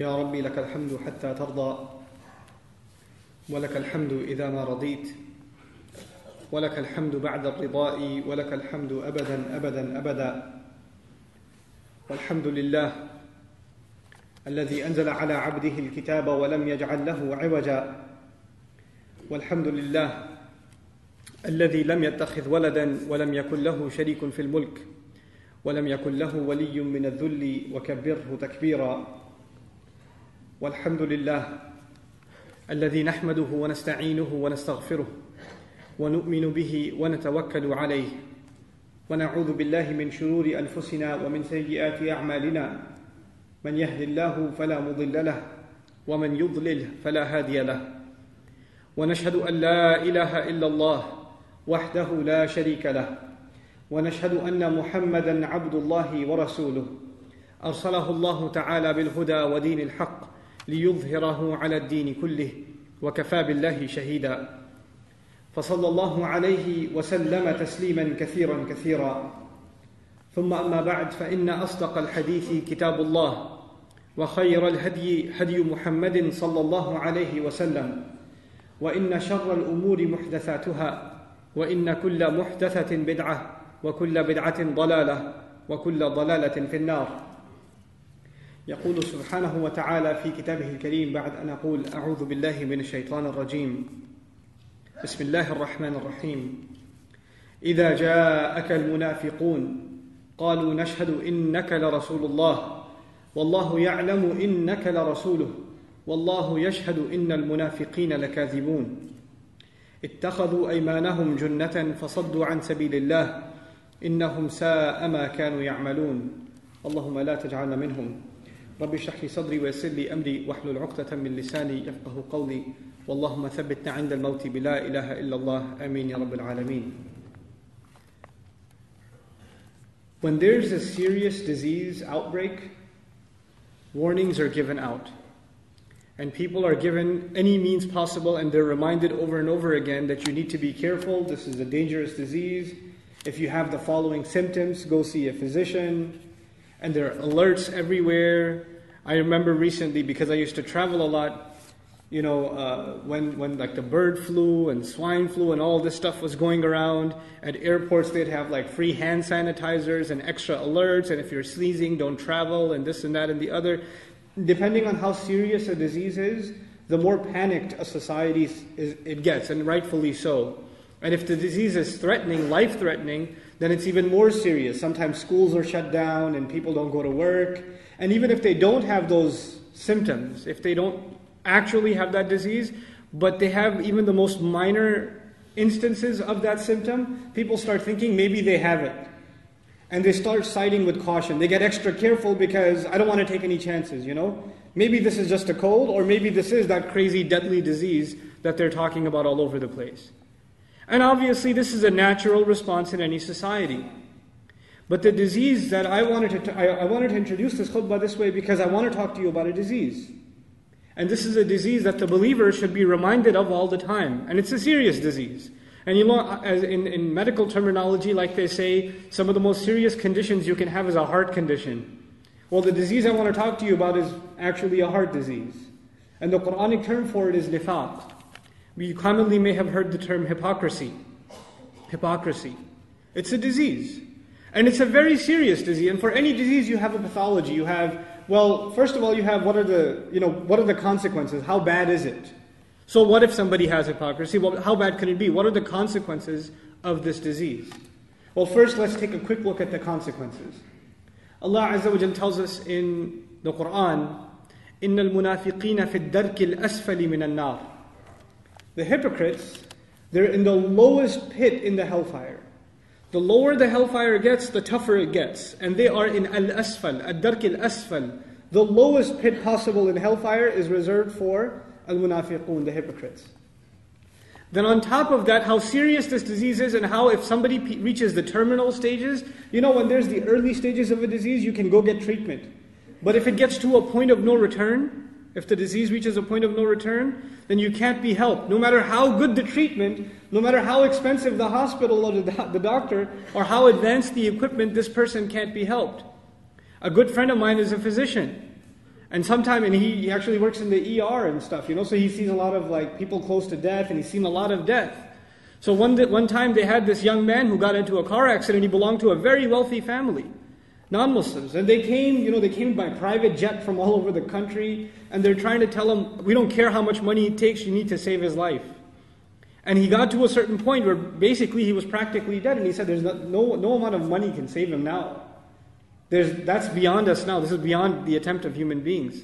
يا ربي لك الحمد حتى ترضى ولك الحمد إذا ما رضيت ولك الحمد بعد الرضاء ولك الحمد أبدا أبدا أبدا. والحمد لله الذي أنزل على عبده الكتاب ولم يجعل له عوجا. والحمد لله الذي لم يتخذ ولدا ولم يكن له شريك في الملك ولم يكن له ولي من الذل وكبره تكبيرا. والحمد لله الذي نحمده ونستعينه ونستغفره ونؤمن به ونتوكل عليه ونعوذ بالله من شرور أنفسنا ومن سيئات أعمالنا. من يهد الله فلا مضل له ومن يضلل فلا هادي له. ونشهد أن لا إله إلا الله وحده لا شريك له. ونشهد أن محمدا عبد الله ورسوله. أرسله الله تعالى بالهدى ودين الحق. ليظهره على الدين كله وكفى بالله شهيدا. فصلى الله عليه وسلم تسليما كثيرا كثيرا. ثم أما بعد فإن أصدق الحديث كتاب الله وخير الهدي هدي محمد صلى الله عليه وسلم وإن شر الأمور محدثاتها وإن كل محدثة بدعة وكل بدعة ضلالة وكل ضلالة في النار. يقول سبحانه وتعالى في كتابه الكريم بعد أن أقول أعوذ بالله من الشيطان الرجيم. بسم الله الرحمن الرحيم. إذا جاءك المنافقون قالوا نشهد إنك لرسول الله. والله يعلم إنك لرسوله. والله يشهد إن المنافقين لكاذبون. اتخذوا أيمانهم جنة فصدوا عن سبيل الله. إنهم ساء ما كانوا يعملون. اللهم لا تجعلنا منهم. رب اشرح لي صدري ويسر لي امري واحلل عقدة من لساني يفقه قولي واللهم ثبتنا عند الموت بلا اله الا الله امين يا رب العالمين. When there's a serious disease outbreak, warnings are given out. And people are given any means possible, and they're reminded over and over again that you need to be careful. This is a dangerous disease. If you have the following symptoms, go see a physician. And there are alerts everywhere. I remember recently, because I used to travel a lot, you know, uh, when, when like the bird flu and swine flu and all this stuff was going around, at airports they'd have like free hand sanitizers and extra alerts, and if you're sneezing, don't travel, and this and that and the other depending on how serious a disease is, the more panicked a society is, it gets, and rightfully so. And if the disease is threatening, life threatening, then it's even more serious. Sometimes schools are shut down and people don't go to work. And even if they don't have those symptoms, if they don't actually have that disease, but they have even the most minor instances of that symptom, people start thinking maybe they have it and they start siding with caution. They get extra careful because I don't want to take any chances, you know? Maybe this is just a cold, or maybe this is that crazy, deadly disease that they're talking about all over the place. And obviously, this is a natural response in any society. But the disease that I wanted to, I, I wanted to introduce this khutbah this way because I want to talk to you about a disease. And this is a disease that the believer should be reminded of all the time. And it's a serious disease. And you know, as in, in medical terminology, like they say, some of the most serious conditions you can have is a heart condition. Well, the disease I want to talk to you about is actually a heart disease. And the Quranic term for it is nifaq. We commonly may have heard the term hypocrisy. Hypocrisy. It's a disease. And it's a very serious disease. And for any disease, you have a pathology. You have, well, first of all, you have what are the, you know, what are the consequences? How bad is it? So, what if somebody has hypocrisy? Well, how bad can it be? What are the consequences of this disease? Well, first, let's take a quick look at the consequences. Allah Azza wa tells us in the Quran, إِنَّ الْمُنَافِقِينَ فِي الدَّرْكِ الْأَسْفَلِ مِنَ النَّارِ the hypocrites, they're in the lowest pit in the hellfire. The lower the hellfire gets, the tougher it gets. And they are in al-asfal, ad-dark al-asfal. The lowest pit possible in hellfire is reserved for al-munafiqun, the hypocrites. Then on top of that, how serious this disease is and how if somebody reaches the terminal stages, you know when there's the early stages of a disease, you can go get treatment. But if it gets to a point of no return, if the disease reaches a point of no return, then you can't be helped. No matter how good the treatment, no matter how expensive the hospital or the, the doctor, or how advanced the equipment, this person can't be helped. A good friend of mine is a physician. And sometime, and he, he actually works in the ER and stuff, you know, so he sees a lot of like people close to death and he's seen a lot of death. So one, one time they had this young man who got into a car accident. He belonged to a very wealthy family, non-Muslims. And they came, you know, they came by private jet from all over the country. And they're trying to tell him, we don't care how much money it takes, you need to save his life. And he got to a certain point where basically he was practically dead. And he said, there's no, no, no amount of money can save him now. There's, that's beyond us now. This is beyond the attempt of human beings.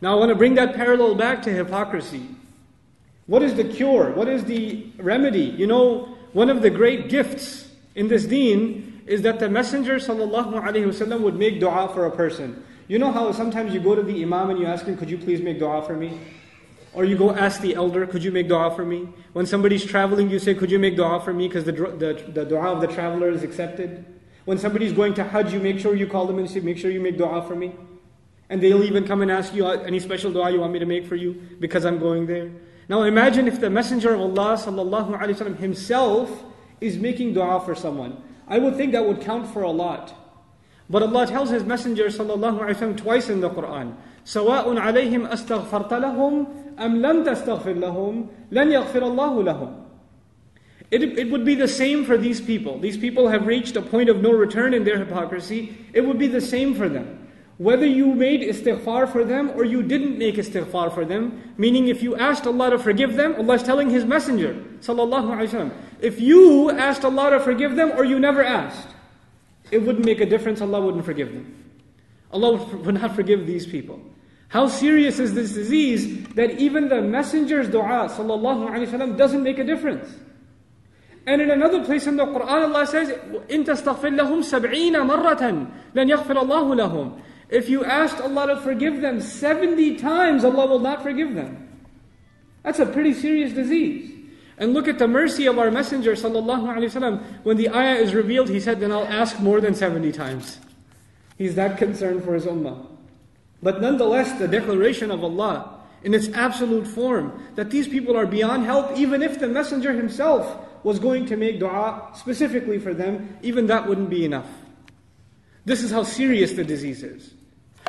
Now I want to bring that parallel back to hypocrisy. What is the cure? What is the remedy? You know, one of the great gifts in this deen is that the Messenger وسلم, would make dua for a person. You know how sometimes you go to the Imam and you ask him, Could you please make dua for me? Or you go ask the elder, Could you make dua for me? When somebody's traveling, you say, Could you make dua for me? Because the, the, the dua of the traveler is accepted. When somebody's going to Hajj, you make sure you call them and say, Make sure you make dua for me. And they'll even come and ask you, Any special dua you want me to make for you? Because I'm going there. Now imagine if the Messenger of Allah sallallahu alaihi wasallam himself is making dua for someone. I would think that would count for a lot. But Allah tells His Messenger sallallahu alaihi wasallam twice in the Quran, سواء عليهم أستغفرت لهم أم لم تستغفر لهم لن يغفر الله لهم. It, it would be the same for these people. These people have reached a point of no return in their hypocrisy. It would be the same for them. Whether you made istighfar for them or you didn't make istighfar for them, meaning if you asked Allah to forgive them, Allah is telling His Messenger, sallallahu alaihi wasallam, if you asked Allah to forgive them or you never asked, it wouldn't make a difference. Allah wouldn't forgive them. Allah would not forgive these people. How serious is this disease that even the Messenger's dua, sallallahu alaihi wasallam, doesn't make a difference? And in another place in the Quran, Allah says, "In تستغفر لهم سبعين مرة لن يغفر الله لهم." if you asked Allah to forgive them 70 times, Allah will not forgive them. That's a pretty serious disease. And look at the mercy of our Messenger wasallam. When the ayah is revealed, he said, "Then I'll ask more than 70 times." He's that concerned for his ummah. But nonetheless, the declaration of Allah in its absolute form that these people are beyond help, even if the Messenger himself was going to make dua specifically for them, even that wouldn't be enough. This is how serious the disease is.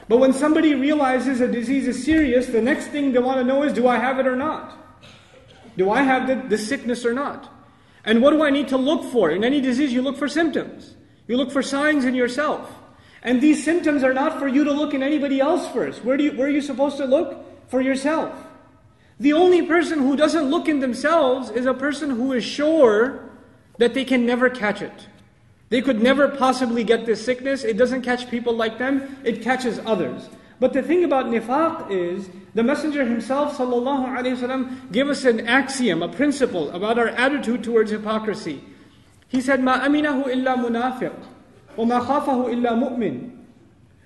But when somebody realizes a disease is serious, the next thing they want to know is do I have it or not? Do I have the, the sickness or not? And what do I need to look for? In any disease, you look for symptoms. You look for signs in yourself. And these symptoms are not for you to look in anybody else first. Where, do you, where are you supposed to look? For yourself. The only person who doesn't look in themselves is a person who is sure that they can never catch it. They could never possibly get this sickness. It doesn't catch people like them, it catches others. But the thing about nifaq is, the Messenger himself wasallam gave us an axiom, a principle about our attitude towards hypocrisy. He said, "Ma aminahu illa munafiq, wa ma khafahu illa mu'min."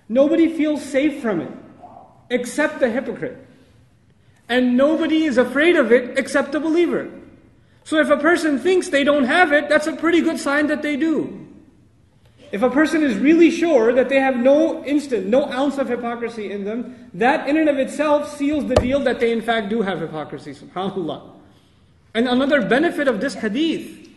Nobody feels safe from it, except the hypocrite, and nobody is afraid of it except the believer. So if a person thinks they don't have it, that's a pretty good sign that they do. If a person is really sure that they have no instant, no ounce of hypocrisy in them, that in and of itself seals the deal that they in fact do have hypocrisy. SubhanAllah. And another benefit of this hadith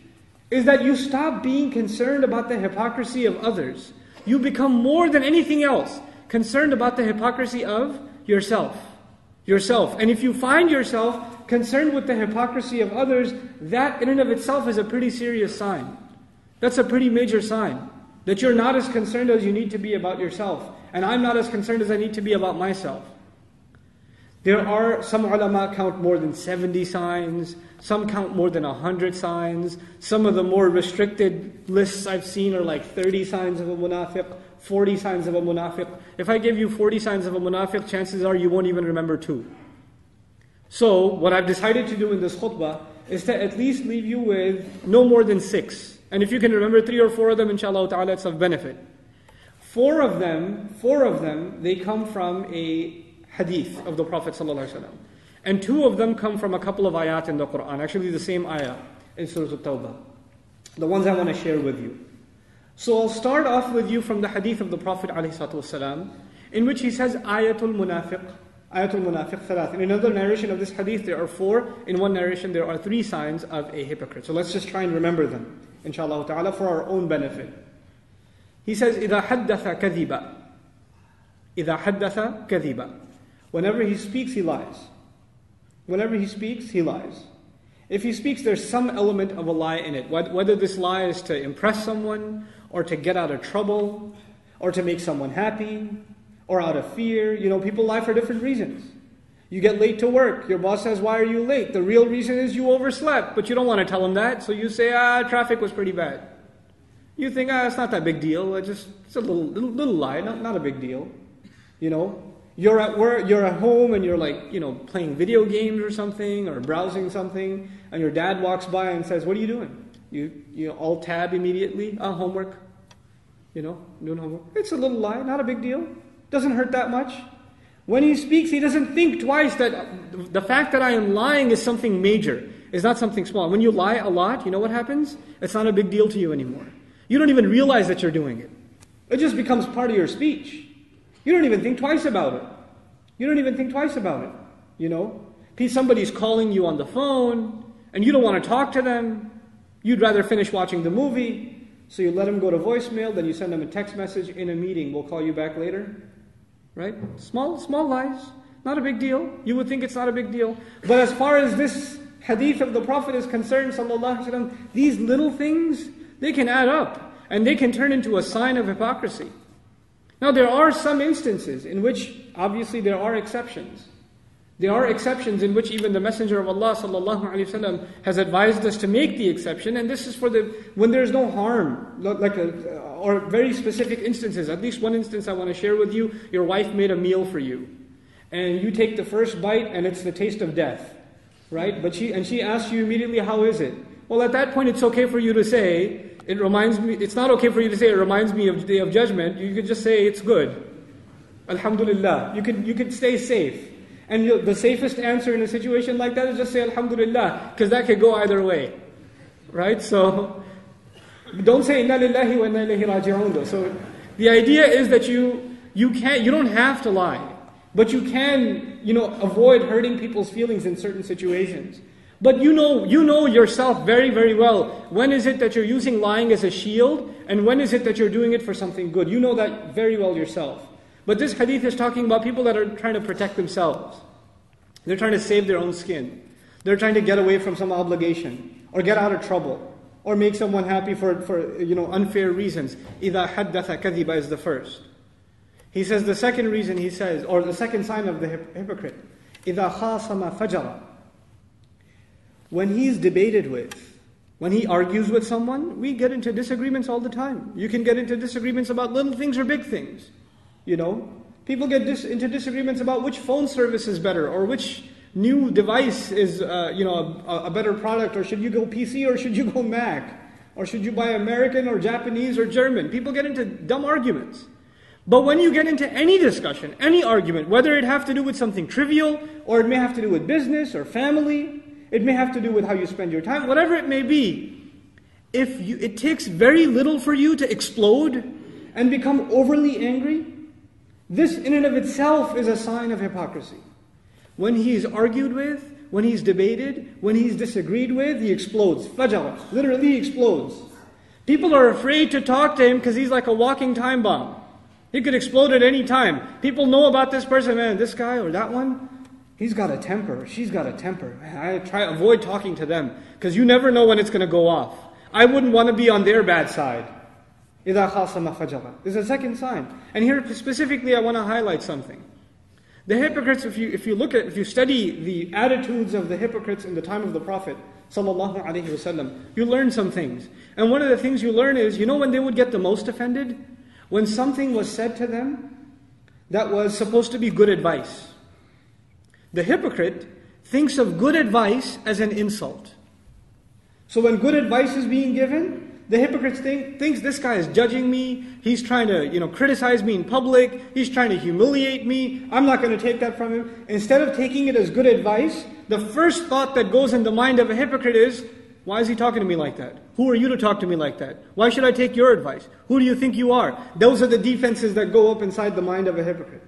is that you stop being concerned about the hypocrisy of others. You become more than anything else concerned about the hypocrisy of yourself. Yourself. And if you find yourself concerned with the hypocrisy of others, that in and of itself is a pretty serious sign. That's a pretty major sign. That you're not as concerned as you need to be about yourself. And I'm not as concerned as I need to be about myself. There are some ulama count more than 70 signs, some count more than 100 signs. Some of the more restricted lists I've seen are like 30 signs of a munafiq, 40 signs of a munafiq. If I give you 40 signs of a munafiq, chances are you won't even remember two. So, what I've decided to do in this khutbah is to at least leave you with no more than six. And if you can remember three or four of them, inshallah ta'ala, it's of benefit. Four of them, four of them, they come from a hadith of the Prophet And two of them come from a couple of ayat in the Quran. Actually, the same ayah in Surah At-Tawbah. The ones I want to share with you. So I'll start off with you from the hadith of the Prophet ﷺ, in which he says, Ayatul Munafiq. Ayatul Munafiq Thalath. In another narration of this hadith, there are four. In one narration, there are three signs of a hypocrite. So let's just try and remember them inshallah ta'ala, for our own benefit. He says, إِذَا حَدَّثَ كَذِبًا إِذَا حَدَّثَ كَذِبًا Whenever he speaks, he lies. Whenever he speaks, he lies. If he speaks, there's some element of a lie in it. Whether this lie is to impress someone, or to get out of trouble, or to make someone happy, or out of fear. You know, people lie for different reasons. You get late to work. Your boss says, Why are you late? The real reason is you overslept, but you don't want to tell him that. So you say, Ah, traffic was pretty bad. You think, Ah, it's not that big deal. It's just it's a little, little, little lie, not, not a big deal. You know, you're at work, you're at home, and you're like, you know, playing video games or something, or browsing something, and your dad walks by and says, What are you doing? You, you alt-tab immediately. Ah, homework. You know, doing homework. It's a little lie, not a big deal. Doesn't hurt that much. When he speaks, he doesn't think twice that uh, the fact that I am lying is something major, is not something small. When you lie a lot, you know what happens? It's not a big deal to you anymore. You don't even realize that you're doing it. It just becomes part of your speech. You don't even think twice about it. You don't even think twice about it. You know? Somebody's calling you on the phone, and you don't want to talk to them. You'd rather finish watching the movie. So you let them go to voicemail, then you send them a text message in a meeting. We'll call you back later. Right? Small, small lies. Not a big deal. You would think it's not a big deal. But as far as this hadith of the Prophet is concerned, sallallahu these little things, they can add up. And they can turn into a sign of hypocrisy. Now there are some instances in which, obviously there are exceptions. There are exceptions in which even the Messenger of Allah sallallahu has advised us to make the exception, and this is for the when there is no harm, like a, uh, or very specific instances. At least one instance I want to share with you: your wife made a meal for you, and you take the first bite, and it's the taste of death, right? But she and she asks you immediately, "How is it?" Well, at that point, it's okay for you to say, "It reminds me." It's not okay for you to say, "It reminds me of the day of judgment." You could just say, "It's good." Alhamdulillah. You could you could stay safe. And the safest answer in a situation like that is just say Alhamdulillah, because that could go either way. Right? So, don't say Inna lillahi wa inna ilayhi raji'un So, the idea is that you, you can't, you don't have to lie. But you can, you know, avoid hurting people's feelings in certain situations. But you know, you know yourself very, very well. When is it that you're using lying as a shield? And when is it that you're doing it for something good? You know that very well yourself. But this hadith is talking about people that are trying to protect themselves. They're trying to save their own skin. They're trying to get away from some obligation or get out of trouble or make someone happy for, for you know, unfair reasons. إِذَا حَدَّثَ كَذِبَ is the first. He says the second reason he says, or the second sign of the hypocrite, إِذَا خَاصَمَ فَجَرَ When he's debated with, when he argues with someone, we get into disagreements all the time. You can get into disagreements about little things or big things. You know, people get dis- into disagreements about which phone service is better or which new device is, uh, you know, a, a better product, or should you go PC or should you go Mac, or should you buy American or Japanese or German. People get into dumb arguments. But when you get into any discussion, any argument, whether it have to do with something trivial, or it may have to do with business or family, it may have to do with how you spend your time, whatever it may be, if you, it takes very little for you to explode and become overly angry, this, in and of itself, is a sign of hypocrisy. When he's argued with, when he's debated, when he's disagreed with, he explodes. Fajara, literally explodes. People are afraid to talk to him because he's like a walking time bomb. He could explode at any time. People know about this person, man, this guy or that one. He's got a temper. She's got a temper. I try to avoid talking to them because you never know when it's going to go off. I wouldn't want to be on their bad side. إِذَا خَاصَمَ فَجَرَ There's a second sign. And here specifically I want to highlight something. The hypocrites, if you, if you look at, if you study the attitudes of the hypocrites in the time of the Prophet, sallallahu alaihi wasallam, you learn some things. And one of the things you learn is, you know when they would get the most offended? When something was said to them that was supposed to be good advice. The hypocrite thinks of good advice as an insult. So when good advice is being given, the hypocrite think, thinks this guy is judging me. He's trying to, you know, criticize me in public. He's trying to humiliate me. I'm not going to take that from him. Instead of taking it as good advice, the first thought that goes in the mind of a hypocrite is, why is he talking to me like that? Who are you to talk to me like that? Why should I take your advice? Who do you think you are? Those are the defenses that go up inside the mind of a hypocrite.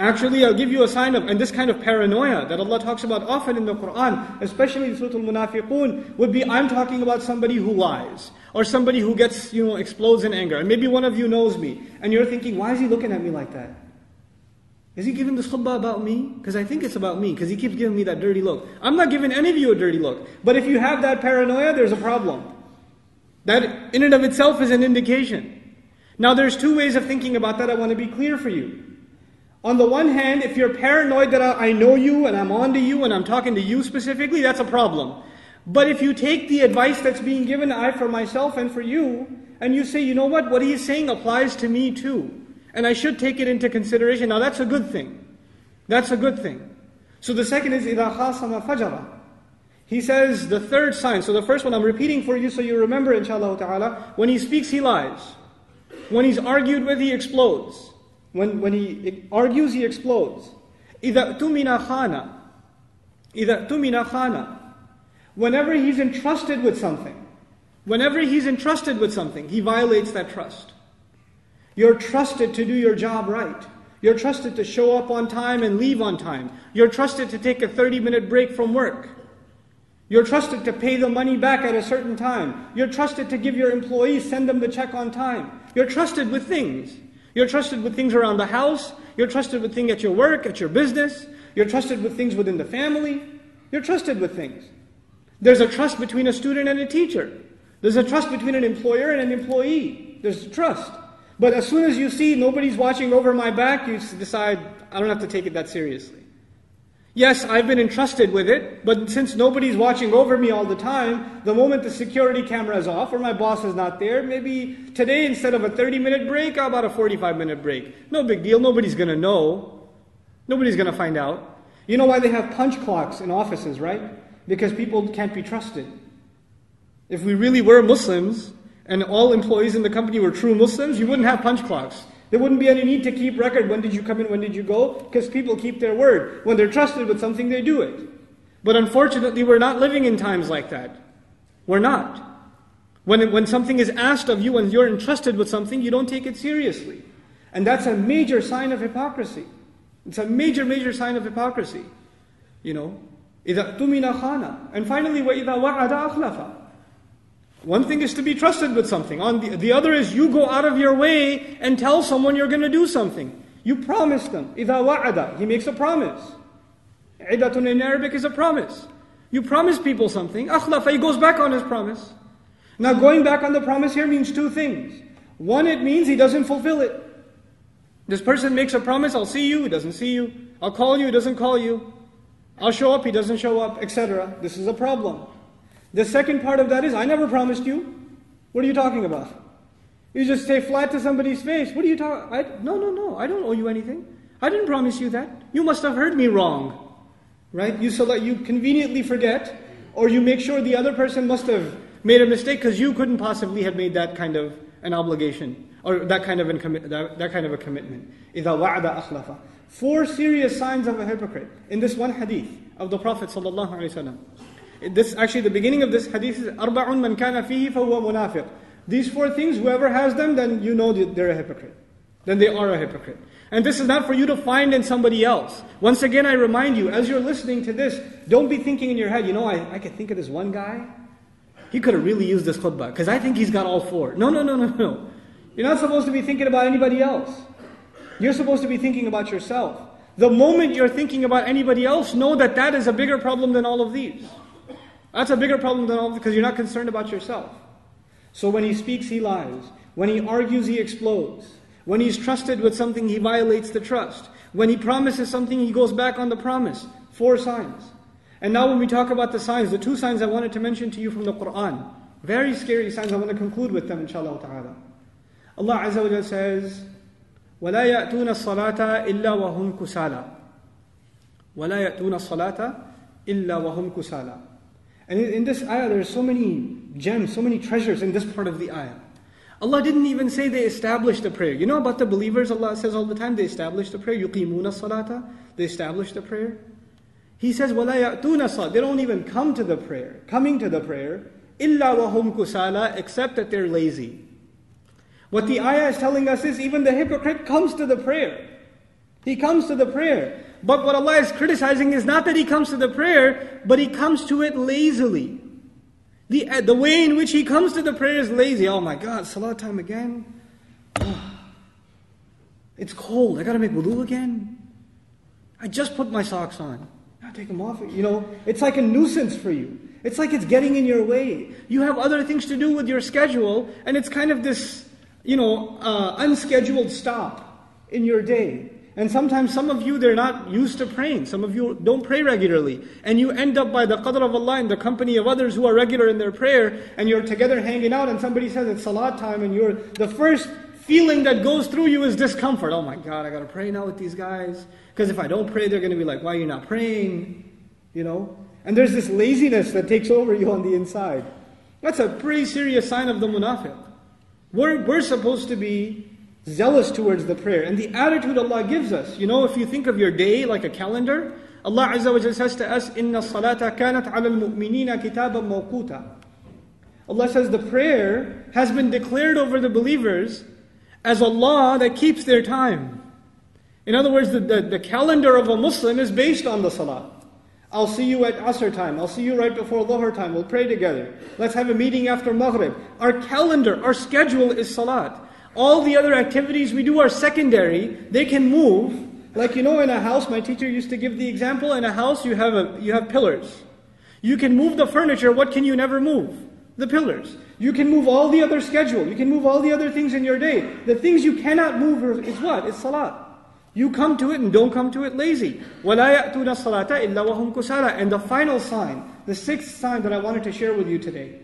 Actually, I'll give you a sign of, and this kind of paranoia that Allah talks about often in the Quran, especially in Surah Al-Munafiqun, would be I'm talking about somebody who lies, or somebody who gets, you know, explodes in anger. And maybe one of you knows me, and you're thinking, why is he looking at me like that? Is he giving this khutbah about me? Because I think it's about me, because he keeps giving me that dirty look. I'm not giving any of you a dirty look. But if you have that paranoia, there's a problem. That in and of itself is an indication. Now there's two ways of thinking about that I want to be clear for you. On the one hand, if you're paranoid that I know you and I'm on to you and I'm talking to you specifically, that's a problem. But if you take the advice that's being given I for myself and for you, and you say, you know what, what he's saying applies to me too. And I should take it into consideration. Now that's a good thing. That's a good thing. So the second is إِذَا خَاصَمَ فَجَرَ He says the third sign. So the first one I'm repeating for you so you remember inshallah ta'ala. When he speaks, he lies. When he's argued with, he explodes. When, when he argues, he explodes. إِذَا اؤْتُمِنَ خَانَ إِذَا اؤْتُمِنَ خَانَ Whenever he's entrusted with something, whenever he's entrusted with something, he violates that trust. You're trusted to do your job right. You're trusted to show up on time and leave on time. You're trusted to take a 30 minute break from work. You're trusted to pay the money back at a certain time. You're trusted to give your employees, send them the check on time. You're trusted with things. You're trusted with things around the house. You're trusted with things at your work, at your business. You're trusted with things within the family. You're trusted with things. There's a trust between a student and a teacher. There's a trust between an employer and an employee. There's trust. But as soon as you see nobody's watching over my back, you decide, I don't have to take it that seriously. Yes, I've been entrusted with it, but since nobody's watching over me all the time, the moment the security camera is off or my boss is not there, maybe today instead of a 30 minute break, how about a 45 minute break? No big deal, nobody's gonna know. Nobody's gonna find out. You know why they have punch clocks in offices, right? Because people can't be trusted. If we really were Muslims, and all employees in the company were true Muslims, you wouldn't have punch clocks. There wouldn't be any need to keep record when did you come in, when did you go, because people keep their word. When they're trusted with something, they do it. But unfortunately, we're not living in times like that. We're not. When, when something is asked of you and you're entrusted with something, you don't take it seriously. And that's a major sign of hypocrisy. It's a major, major sign of hypocrisy. You know, إِذَا اؤْتُمِنَ خَانَ And finally, وَإِذَا وَعَدَ أَخْلَفَ one thing is to be trusted with something. On the, the other is you go out of your way and tell someone you're going to do something. You promise them. إِذَا وَعَدَ He makes a promise. عِدَةٌ in Arabic is a promise. You promise people something. أَخْلَفَ He goes back on his promise. Now going back on the promise here means two things. One, it means he doesn't fulfill it. This person makes a promise, I'll see you, he doesn't see you. I'll call you, he doesn't call you. I'll show up, he doesn't show up, etc. This is a problem. The second part of that is, I never promised you. What are you talking about? You just say flat to somebody's face. What are you talking? No, no, no. I don't owe you anything. I didn't promise you that. You must have heard me wrong, right? You so that you conveniently forget, or you make sure the other person must have made a mistake because you couldn't possibly have made that kind of an obligation or that kind of an that, that kind of a commitment. إذا وعد أخلف. Four serious signs of a hypocrite in this one hadith of the Prophet sallallahu alaihi wasallam. This actually the beginning of this hadith is أربع من كان فيه فهو منافق. These four things, whoever has them, then you know that they're a hypocrite. Then they are a hypocrite. And this is not for you to find in somebody else. Once again, I remind you, as you're listening to this, don't be thinking in your head, you know, I, I could think of this one guy. He could have really used this khutbah, because I think he's got all four. No, no, no, no, no. You're not supposed to be thinking about anybody else. You're supposed to be thinking about yourself. The moment you're thinking about anybody else, know that that is a bigger problem than all of these. That's a bigger problem than all because you're not concerned about yourself. So when he speaks, he lies. When he argues, he explodes. When he's trusted with something, he violates the trust. When he promises something, he goes back on the promise. Four signs. And now when we talk about the signs, the two signs I wanted to mention to you from the Quran, very scary signs, I want to conclude with them inshallah ta'ala. Allah Azza wa Jalla says, وَلَا يَأْتُونَ الصَّلَاةَ إِلَّا وَهُمْ كُسَالَى وَلَا يَأْتُونَ الصَّلَاةَ إِلَّا وَهُمْ كُسَالَى and in this ayah, there are so many gems, so many treasures in this part of the ayah. Allah didn't even say they established the prayer. You know about the believers, Allah says all the time, they established the prayer. يُقِيمُونَ salata. They established the prayer. He says, وَلَا يَأْتُونَ الصَّلَاةَ They don't even come to the prayer, coming to the prayer, إِلَّا وَهُمْ كُسَالَى Except that they're lazy. What the ayah is telling us is even the hypocrite comes to the prayer. He comes to the prayer. But what Allah is criticizing is not that he comes to the prayer, but he comes to it lazily. The, uh, the way in which he comes to the prayer is lazy. Oh my God, salah time again? it's cold. I gotta make wudu again. I just put my socks on. Now take them off. You know, it's like a nuisance for you. It's like it's getting in your way. You have other things to do with your schedule, and it's kind of this, you know, uh, unscheduled stop in your day. And sometimes some of you, they're not used to praying. Some of you don't pray regularly. And you end up by the qadr of Allah in the company of others who are regular in their prayer, and you're together hanging out, and somebody says it's salat time, and you're, the first feeling that goes through you is discomfort. Oh my God, I gotta pray now with these guys. Because if I don't pray, they're gonna be like, why are you not praying? You know? And there's this laziness that takes over you on the inside. That's a pretty serious sign of the munafiq. We're, we're supposed to be zealous towards the prayer. And the attitude Allah gives us. You know, if you think of your day like a calendar, Allah Azza wa Jalla says to us, Inna salata kanat al-mu'minina kitaban mawquta. Allah says the prayer has been declared over the believers as a law that keeps their time. In other words, the, the, the calendar of a Muslim is based on the salah. I'll see you at Asr time. I'll see you right before Dhuhr time. We'll pray together. Let's have a meeting after Maghrib. Our calendar, our schedule is Salat. All the other activities we do are secondary. They can move. Like you know, in a house, my teacher used to give the example. In a house, you have a, you have pillars. You can move the furniture. What can you never move? The pillars. You can move all the other schedule. You can move all the other things in your day. The things you cannot move is what? It's salat. You come to it and don't come to it lazy. وَلَا يَأْتُونَ الصَّلَاةَ إِلَّا وَهُمْ كُسَالَى And the final sign, the sixth sign that I wanted to share with you today,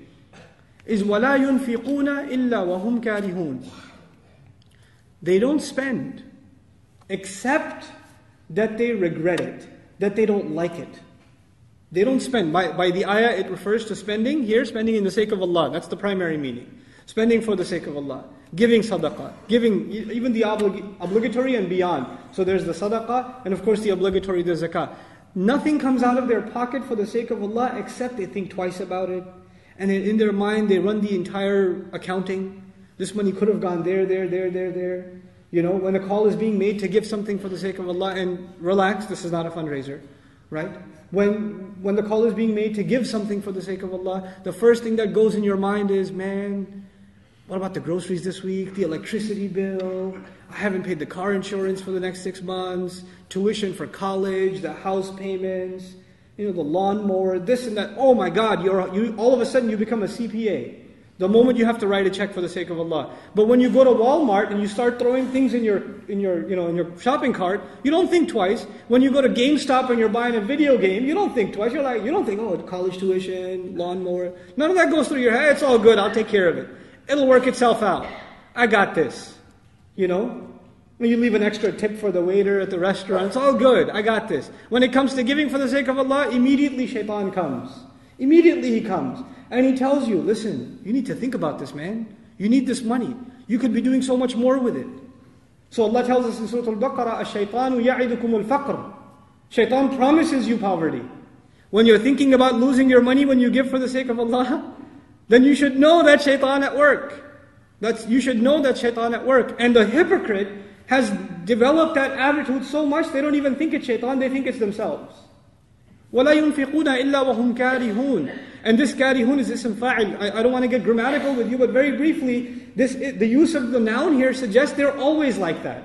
is وَلَا يُنْفِقُونَ إِلَّا وَهُمْ كَارِهُونَ they don't spend, except that they regret it, that they don't like it. They don't spend. By, by the ayah, it refers to spending. Here, spending in the sake of Allah. That's the primary meaning. Spending for the sake of Allah giving sadaqah, giving even the oblig- obligatory and beyond. So there's the sadaqah, and of course the obligatory, the zakah. Nothing comes out of their pocket for the sake of Allah except they think twice about it. And in their mind, they run the entire accounting. This money could have gone there, there, there, there, there. You know, when a call is being made to give something for the sake of Allah, and relax, this is not a fundraiser, right? When, when the call is being made to give something for the sake of Allah, the first thing that goes in your mind is, man, what about the groceries this week? The electricity bill? I haven't paid the car insurance for the next six months. Tuition for college, the house payments, you know, the lawnmower, this and that. Oh my God, you're, you, all of a sudden you become a CPA. The moment you have to write a check for the sake of Allah. But when you go to Walmart and you start throwing things in your, in your, you know, in your shopping cart, you don't think twice. When you go to GameStop and you're buying a video game, you don't think twice. You're like, you don't think, oh, college tuition, lawnmower. None of that goes through your head. It's all good. I'll take care of it. It'll work itself out. I got this. You know? When you leave an extra tip for the waiter at the restaurant, it's all good. I got this. When it comes to giving for the sake of Allah, immediately shaitan comes. Immediately he comes. And he tells you, listen, you need to think about this, man. You need this money. You could be doing so much more with it. So Allah tells us in Surah Al-Baqarah, "Ash-shaytanu ya'idukum al-faqr." Shaitan promises you poverty. When you're thinking about losing your money when you give for the sake of Allah, then you should know that shaitan at work. That's, you should know that shaitan at work. And the hypocrite has developed that attitude so much they don't even think it's shaitan, they think it's themselves. وَلَا يُنْفِقُونَ إِلَّا وَهُمْ كَارِهُونَ And this karihun is ism fa'il. I, I, don't want to get grammatical with you, but very briefly, this, the use of the noun here suggests they're always like that.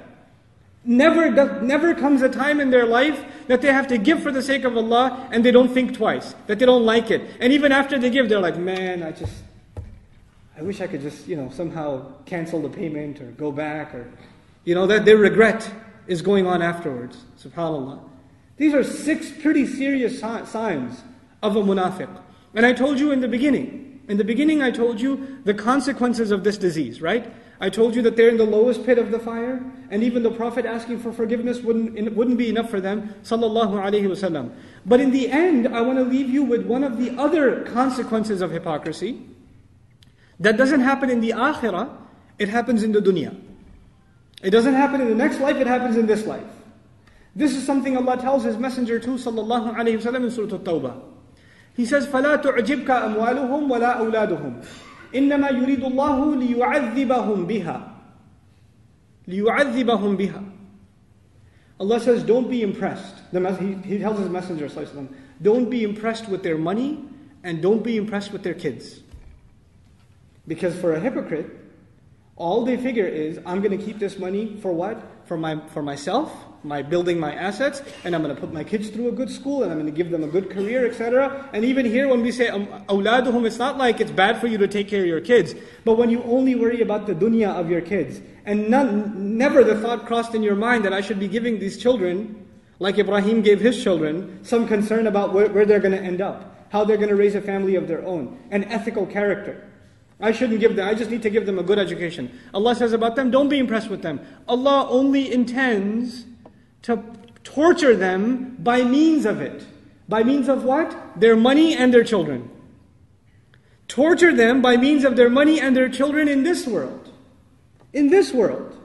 Never, never comes a time in their life that they have to give for the sake of Allah and they don't think twice, that they don't like it. And even after they give, they're like, man, I just, I wish I could just, you know, somehow cancel the payment or go back or, you know, that their regret is going on afterwards. SubhanAllah. These are six pretty serious signs of a munafiq. And I told you in the beginning, in the beginning I told you the consequences of this disease, right? I told you that they're in the lowest pit of the fire, and even the Prophet asking for forgiveness wouldn't, wouldn't be enough for them. Sallallahu Alaihi Wasallam. But in the end, I want to leave you with one of the other consequences of hypocrisy. That doesn't happen in the akhirah, it happens in the dunya. It doesn't happen in the next life, it happens in this life. This is something Allah tells His Messenger too, sallallahu alayhi wasallam in Surah At-Tawbah. He says, فَلَا تُعْجِبْكَ أَمْوَالُهُمْ وَلَا أَوْلَادُهُمْ إنما يريد الله ليعذبهم بها ليعذبهم بها Allah says, don't be impressed. He, he tells his messenger, don't be impressed with their money and don't be impressed with their kids. Because for a hypocrite, all they figure is, I'm going to keep this money for what? For, my, for myself my building my assets, and I'm going to put my kids through a good school, and I'm going to give them a good career, etc. And even here, when we say um, awladuhum, it's not like it's bad for you to take care of your kids, but when you only worry about the dunya of your kids, and none, never the thought crossed in your mind that I should be giving these children, like Ibrahim gave his children, some concern about where, where they're going to end up, how they're going to raise a family of their own, an ethical character. I shouldn't give them, I just need to give them a good education. Allah says about them, don't be impressed with them. Allah only intends to torture them by means of it. By means of what? Their money and their children. Torture them by means of their money and their children in this world. In this world.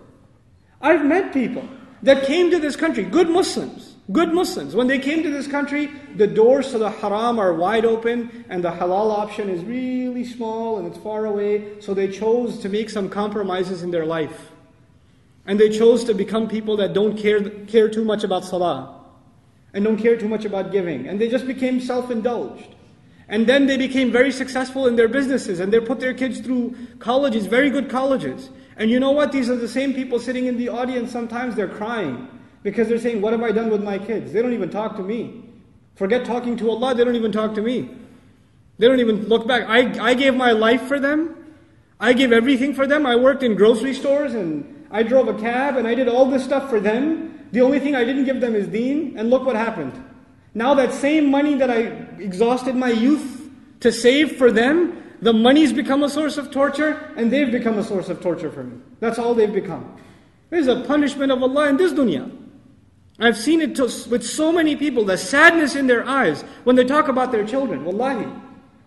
I've met people that came to this country, good Muslims, Good Muslims, when they came to this country, the doors to the haram are wide open and the halal option is really small and it's far away. So they chose to make some compromises in their life. And they chose to become people that don't care, care too much about salah and don't care too much about giving. And they just became self indulged. And then they became very successful in their businesses and they put their kids through colleges, very good colleges. And you know what? These are the same people sitting in the audience, sometimes they're crying because they're saying, What have I done with my kids? They don't even talk to me. Forget talking to Allah, they don't even talk to me. They don't even look back. I, I gave my life for them. I gave everything for them. I worked in grocery stores and I drove a cab and I did all this stuff for them. The only thing I didn't give them is deen. And look what happened. Now, that same money that I exhausted my youth to save for them, the money's become a source of torture and they've become a source of torture for me. That's all they've become. There's a punishment of Allah in this dunya. I've seen it with so many people, the sadness in their eyes when they talk about their children. Wallahi.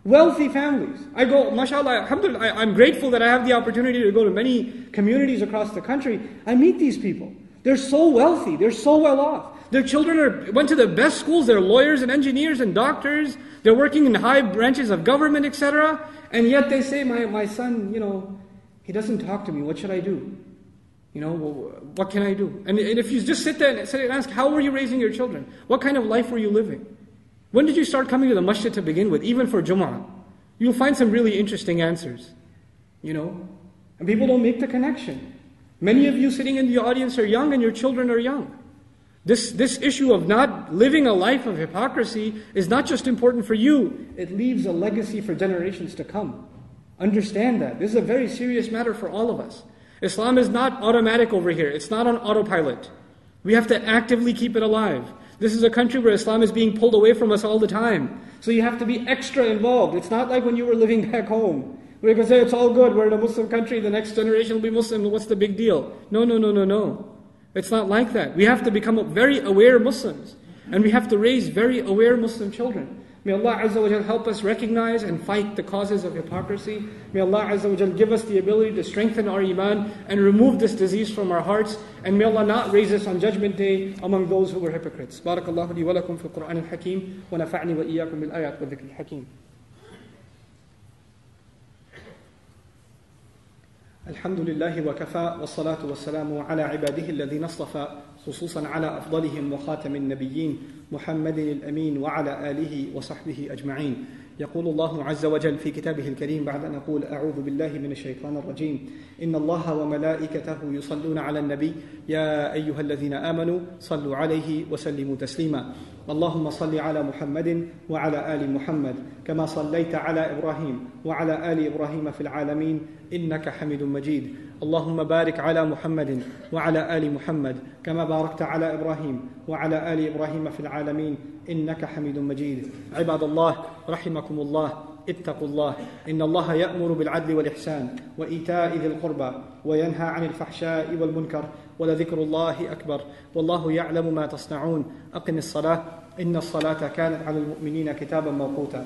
Wealthy families. I go, mashallah, alhamdulillah, I, I'm grateful that I have the opportunity to go to many communities across the country. I meet these people. They're so wealthy. They're so well off. Their children are, went to the best schools. They're lawyers and engineers and doctors. They're working in high branches of government, etc. And yet they say, my, my son, you know, he doesn't talk to me. What should I do? You know, what can I do? And, and if you just sit there and, and ask, how were you raising your children? What kind of life were you living? When did you start coming to the masjid to begin with, even for Jum'ah? You'll find some really interesting answers. You know? And people don't make the connection. Many of you sitting in the audience are young and your children are young. This, this issue of not living a life of hypocrisy is not just important for you, it leaves a legacy for generations to come. Understand that. This is a very serious matter for all of us. Islam is not automatic over here, it's not on autopilot. We have to actively keep it alive. This is a country where Islam is being pulled away from us all the time. So you have to be extra involved. It's not like when you were living back home. We can say it's all good, we're in a Muslim country, the next generation will be Muslim, what's the big deal? No, no, no, no, no. It's not like that. We have to become very aware Muslims. And we have to raise very aware Muslim children. May Allah Azza wa Jal help us recognize and fight the causes of hypocrisy. May Allah Azza wa Jal give us the ability to strengthen our iman and remove this disease from our hearts. And may Allah not raise us on Judgment Day among those who were hypocrites. Barakallahu li wa lakum fi al-Qur'an al-Hakim wa nafa'ni wa iyyakum bil الحمد لله وكفى والصلاة والسلام على عباده الذين اصطفى خصوصا على أفضلهم وخاتم النبيين محمد الأمين وعلى آله وصحبه أجمعين. يقول الله عز وجل في كتابه الكريم بعد أن أقول أعوذ بالله من الشيطان الرجيم. إن الله وملائكته يصلون على النبي. يا أيها الذين آمنوا صلوا عليه وسلموا تسليما. اللهم صل على محمد وعلى آل محمد كما صليت على إبراهيم وعلى آل إبراهيم في العالمين. إنك حميد مجيد. اللهم بارك على محمد وعلى آل محمد كما باركت على إبراهيم وعلى آل إبراهيم في العالمين إنك حميد مجيد. عباد الله رحمكم الله اتقوا الله. إن الله يأمر بالعدل والإحسان وإيتاء ذي القربى وينهى عن الفحشاء والمنكر ولذكر الله أكبر. والله يعلم ما تصنعون. أقم الصلاة. إن الصلاة كانت على المؤمنين كتابا موقوتا.